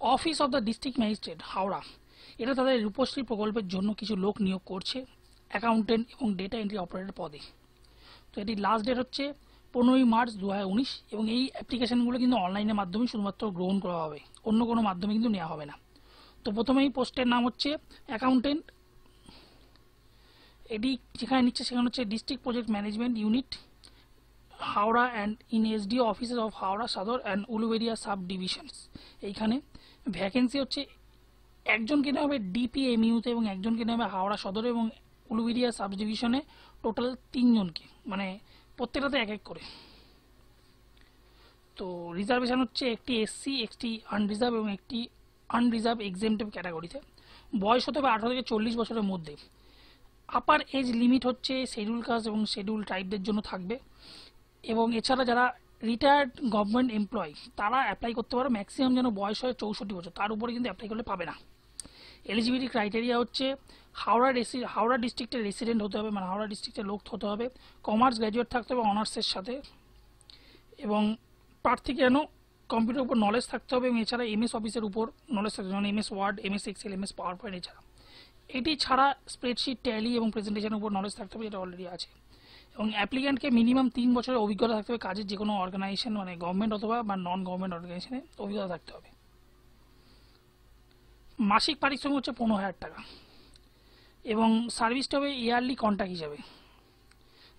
Office of the district magistrate, Howrah. এটা তাদের রূপশ্রী প্রকল্পের জন্য কিছু লোক নিয়োগ করছে অ্যাকাউন্টেন্ট এবং ডেটা এন্ট্রি অপারেটর পদে। তো এটি লাস্ট ডেট হচ্ছে পনেরোই মার্চ দু এবং এই অ্যাপ্লিকেশনগুলো কিন্তু অনলাইনের মাধ্যমে শুধুমাত্র গ্রহণ করা হবে, অন্য কোনো মাধ্যমে কিন্তু নেওয়া হবে না। তো প্রথমেই পোস্টের নাম হচ্ছে অ্যাকাউন্টেন্ট এটি যেখানে নিচ্ছে সেখানে হচ্ছে district project management unit Howrah and in SDO offices of Howrah, Sadar and Uluberia sub divisions এইখানে ভ্যাকেন্সি হচ্ছে একজনকে নেওয়া হবে ডিপিএমইউতে এবং একজনকে নেওয়া হবে হাওড়া সদরে এবং উলুবেরিয়া সাব ডিভিশনে টোটাল তিনজনকে মানে প্রত্যেকটাতে এক এক করে। তো রিজার্ভেশন হচ্ছে একটি এসসি একটি আনরিজার্ভ এবং একটি আনরিজার্ভ এক্সেমটিভ ক্যাটাগরিতে বয়স হতে হবে আঠারো থেকে চল্লিশ বছরের মধ্যে। আপার এজ লিমিট হচ্ছে শেডিউল কাস্ট এবং শেডিউল ট্রাইবদের জন্য থাকবে। এবং এছাড়া যারা রিটায়ার্ড গভর্নমেন্ট এমপ্লয়ি তারা অ্যাপ্লাই করতে পারে ম্যাক্সিমাম যেন বয়স হয় চৌষট্টি বছর, তার উপরে কিন্তু অ্যাপ্লাই করলে পাবে না। এলিজিবিলিটি ক্রাইটেরিয়া হচ্ছে, হাওড়া রেসি হাওড়া ডিস্ট্রিক্টের রেসিডেন্ট হতে হবে মানে হাওড়া ডিস্ট্রিক্টের লোক হতে হবে কমার্স গ্র্যাজুয়েট থাকতে হবে অনার্সের সাথে, এবং প্রার্থীকে যেন কম্পিউটার উপর নলেজ থাকতে হবে, এবং এছাড়া এমএস অফিসের উপর নলেজ থাকতে হবে, যেমন MS Word MS Excel MS PowerPoint এছাড়া। এটি ছাড়া স্প্রেডশিট ট্যালি এবং প্রেজেন্টেশনের উপর নলেজ থাকতে হবে, যেটা অলরেডি আছে। এবং অ্যাপ্লিক্যান্টকে মিনিমাম তিন বছরের অভিজ্ঞতা থাকতে হবে কাজের যে কোনো অর্গানাইজেশন মানে গভর্নমেন্ট অথবা বা নন গভর্নমেন্ট অর্গানাইজেশনে অভিজ্ঞতা থাকতে হবে। মাসিক পারিশ্রমিক হচ্ছে পনেরো হাজার টাকা। এবং সার্ভিসটা হবে ইয়ারলি কন্ট্যাক্ট হিসাবে।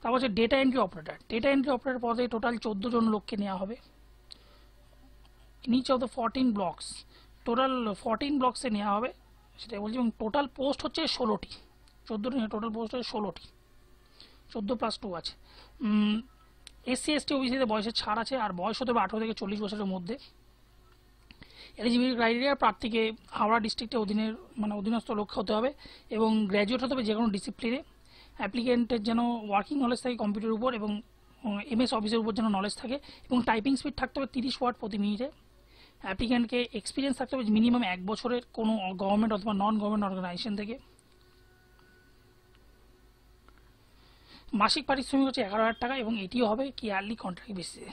তারপর হচ্ছে data entry operator data entry operator পদে টোটাল চোদ্দ জন লোককে নেওয়া হবে। Each of the fourteen blocks total fourteen ব্লকসে নেওয়া হবে। সেটাই বলছি, এবং টোটাল পোস্ট হচ্ছে ষোলোটি। চোদ্দোটি টোটাল পোস্ট হচ্ছে ষোলোটি। চোদ্দ প্লাস টু আছে। এসসি এসটি ওবিসিতে বয়সের ছাড় আছে, আর বয়স হতে হবে আঠেরো থেকে চল্লিশ বছরের মধ্যে। এলিজিবিলিটি ক্রাইটেরিয়া প্রার্থীকে হাওড়া ডিস্ট্রিক্টের অধীনের মানে অধীনস্থ লক্ষ্য হতে হবে, এবং গ্র্যাজুয়েট হতে হবে যে কোনো ডিসিপ্লিনে অ্যাপ্লিকেন্টের যেন ওয়ার্কিং নলেজ থাকে কম্পিউটারের উপর, এবং এমএস অফিসের উপর যেন নলেজ থাকে, এবং টাইপিং স্পিড থাকতে হবে তিরিশ ওয়ার্ড প্রতি মিনিটে অ্যাপ্লিক্যান্টকে এক্সপিরিয়েন্স থাকতে হবে মিনিমাম এক বছরের কোনো গভর্নমেন্ট অথবা নন গভর্নমেন্ট অর্গানাইজেশন থেকে। মাসিক পারিশ্রমিক হচ্ছে এগারো হাজার টাকা এবং এটিও হবে কি ইয়ারলি কন্ট্রাক্ট বেসিসে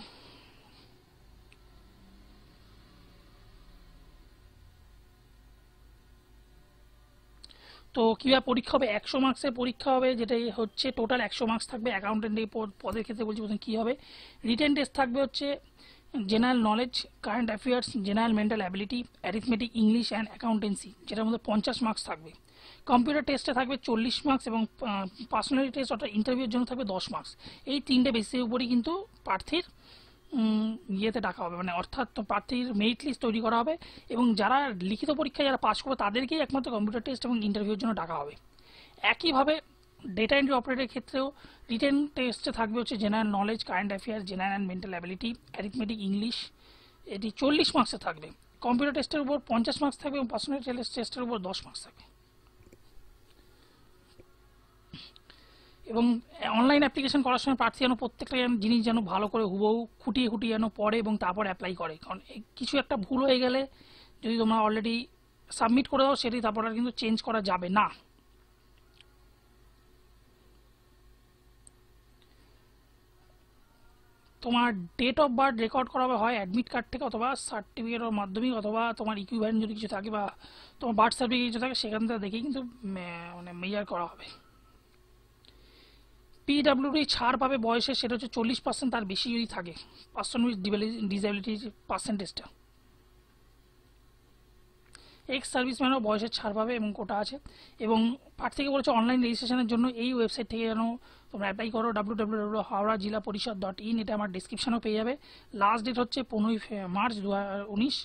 তো কীভাবে পরীক্ষা হবে? একশো মার্কসের পরীক্ষা হবে যেটা হচ্ছে টোটাল একশো মার্কস থাকবে। অ্যাকাউন্টেন্ট পদের ক্ষেত্রে বলছি প্রথমে কী হবে? রিটেন টেস্ট থাকবে হচ্ছে general knowledge current affairs general mental ability arithmetic English and accountancy যেটার মধ্যে পঞ্চাশ মার্কস থাকবে। কম্পিউটার টেস্টে থাকবে চল্লিশ মার্কস এবং পার্সোনালিটি টেস্ট অর্থাৎ ইন্টারভিউর জন্য থাকবে দশ মার্কস এই তিনটে বেসিসের উপরই কিন্তু প্রার্থীর ইয়েতে ডাকা হবে। মানে অর্থাৎ প্রার্থীর মেরিট লিস্ট তৈরি করা হবে এবং যারা লিখিত পরীক্ষায় যারা পাশ করবে তাদেরকেই একমাত্র কম্পিউটার টেস্ট এবং ইন্টারভিউর জন্য ডাকা হবে। একইভাবে ডেটা এন্ট্রি অপারেটরের ক্ষেত্রেও রিটেন টেস্টে থাকবে হচ্ছে general knowledge current affairs general and mental ability arithmetic English এটি চল্লিশ মার্কসে থাকবে। কম্পিউটার টেস্টের উপর পঞ্চাশ মার্কস থাকবে এবং পার্সোনালিটি টেস্টের উপর দশ মার্কস থাকবে। এবং অনলাইন অ্যাপ্লিকেশন করার সময় প্রার্থী যেন প্রত্যেকটা জিনিস যেন ভালো করে হুবহু খুঁটিয়ে খুঁটিয়ে যেন পড়ে এবং তারপর অ্যাপ্লাই করে। কারণ কিছু একটা ভুল হয়ে গেলে যদি তোমরা অলরেডি সাবমিট করে দাও, সেটি তারপর আর কিন্তু চেঞ্জ করা যাবে না। তোমার ডেট অফ বার্থ রেকর্ড করা হবে হয় অ্যাডমিট কার্ড থেকে অথবা সার্টিফিকেটের মাধ্যমে অথবা তোমার ইকুইভ্যালেন্ট যদি কিছু থাকে বা তোমার বার্থ সার্টিফিকেট কিছু থাকে, সেখান থেকে দেখেই কিন্তু মানে মেজার করা হবে। পিডাব্লিউডি ছাড় পাবে বয়সে, সেটা হচ্ছে চল্লিশ পার্সেন্ট তার বেশি যদি থাকে। পার্সন উইথ ডিসেবিলিটি পার্সেন্টেজটা এক্স সার্ভিসম্যানও বয়সের ছাড় পাবে এবং কোটা আছে। এবং প্রার্থীকে বলেছে অনলাইন রেজিস্ট্রেশনের জন্য এই ওয়েবসাইট থেকে যেন তোমরা অ্যাপ্লাই করো ডাব্লু ডাব্লু ডাব্লু হাওড়া জেলা পরিষদ ডট ইন এটা আমার ডিসক্রিপশানেও পেয়ে যাবে। লাস্ট ডেট হচ্ছে পনেরোই মার্চ দু উনিশ,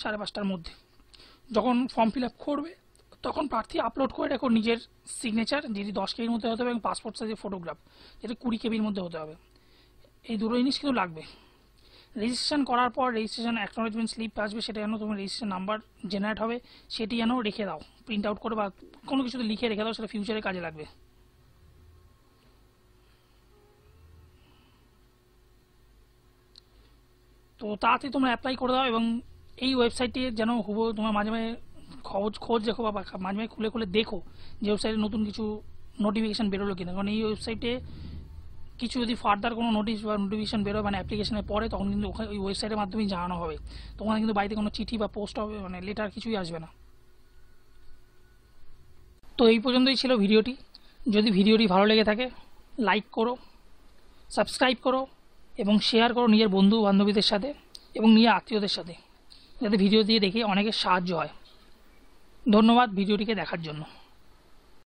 সাড়ে পাঁচটার মধ্যে। যখন ফর্ম ফিল আপ করবে, তখন প্রার্থী আপলোড করে রাখো নিজের সিগনেচার যেটি দশ কেবির মধ্যে হতে হবে এবং পাসপোর্ট সাইজের ফটোগ্রাফ যেটা কুড়ি কেবির মধ্যে হতে হবে। এই দুটো জিনিস কিন্তু লাগবে। রেজিস্ট্রেশন করার পর রেজিস্ট্রেশন অ্যাকনোলেজমেন্ট স্লিপ আসবে, সেটা যেন তোমার রেজিস্ট্রেশন নাম্বার জেনারেট হবে, সেটি যেন রেখে দাও প্রিন্ট আউট করে বা কোনো কিছুতে লিখে রেখে দাও, সেটা ফিউচারে কাজে লাগবে। তো তাড়াতাড়ি তোমরা অ্যাপ্লাই করে দাও এবং এই ওয়েবসাইটটি যেন হুবো তোমার মাঝে মাঝে খোঁজ খোঁজ দেখো বা মাঝে মাঝে খুলে খুলে দেখো যে ওয়েবসাইটে নতুন কিছু নোটিফিকেশান বেরোলো কিনা। কারণ এই ওয়েবসাইটে কিছু যদি ফার্দার কোনো নোটিশ বা নোটিফিকেশন বেরোয় মানে অ্যাপ্লিকেশনের পরে, তখন কিন্তু ওখানে ওই ওয়েবসাইটের মাধ্যমেই জানানো হবে। তখন কিন্তু বাড়িতে কোনো চিঠি বা পোস্ট হবে মানে লেটার কিছুই আসবে না। তো এই পর্যন্তই ছিল ভিডিওটি। যদি ভিডিওটি ভালো লেগে থাকে লাইক করো সাবস্ক্রাইব করো, এবং শেয়ার করো নিজের বন্ধু বান্ধবীদের সাথে, এবং নিজের আত্মীয়দের সাথে, যাতে ভিডিও দিয়ে দেখে অনেকের সাহায্য হয়। ধন্যবাদ ভিডিওটিকে দেখার জন্য।